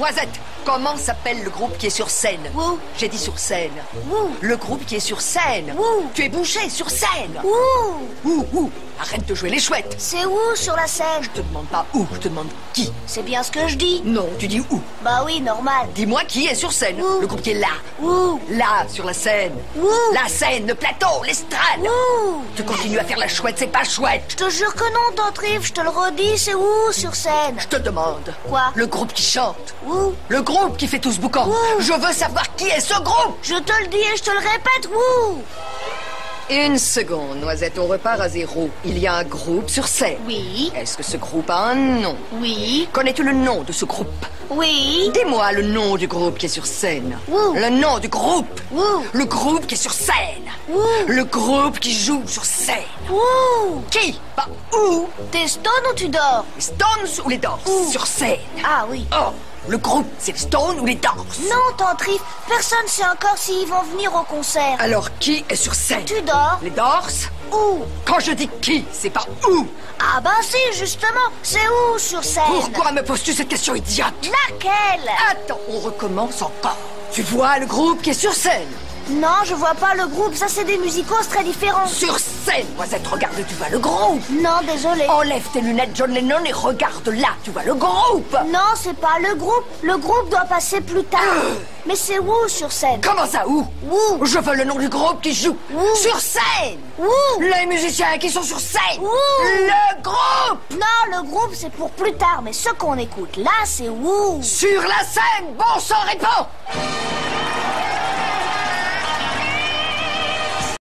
Noisette, comment s'appelle le groupe qui est sur scène Wouh. J'ai dit sur scène. Wouh. Le groupe qui est sur scène. Wouh. Tu es bouché sur scène. Ouh Ouh, ouh. Arrête de jouer les chouettes. C'est où sur la scène? Je te demande pas où, je te demande qui. C'est bien ce que je dis. Non, tu dis où. Bah oui, normal. Dis-moi qui est sur scène. Le groupe qui est là. Ouh Là, sur la scène. La scène, le plateau, l'estrade. Ouh Tu continues à faire la chouette, c'est pas chouette. Je te jure que non, Tantrive, je te le redis, c'est où sur scène? Je te demande. Quoi? Le groupe qui chante. Ouh Le groupe qui fait tout ce boucan. Je veux savoir qui est ce groupe. Je te le dis et je te le répète, Une seconde, Noisette, on repart à zéro. Il y a un groupe sur scène. Oui, Est-ce que ce groupe a un nom? Oui, Connais-tu le nom de ce groupe? Oui. Dis-moi le nom du groupe qui est sur scène. Ouh. Le nom du groupe. Le groupe qui est sur scène. Ouh Le groupe qui joue sur scène. Qui? Pas où T'es stone ou tu dors Les Stones ou les Doors Où Sur scène. Ah oui. Oh, le groupe, c'est les Stones ou les Doors Non, Tantrive, personne sait encore s'ils vont venir au concert. Alors qui est sur scène Tu dors Les Doors Où Quand je dis qui, c'est pas où. Ah bah si, justement, c'est où sur scène Pourquoi me poses-tu cette question idiote? Laquelle? Attends, on recommence encore. Tu vois le groupe qui est sur scène Non, je vois pas le groupe, ça c'est des musicos très différents. Sur scène, Noisette, regarde, tu vois le groupe. Non, désolé. Enlève tes lunettes John Lennon et regarde là, tu vois le groupe. Non, c'est pas le groupe. Le groupe doit passer plus tard. Mais c'est où sur scène Comment ça, où Où Je veux le nom du groupe qui joue. Sur scène Où Les musiciens qui sont sur scène Où Le groupe Non, le groupe c'est pour plus tard, mais ce qu'on écoute là, c'est où Sur la scène Bon sang, réponds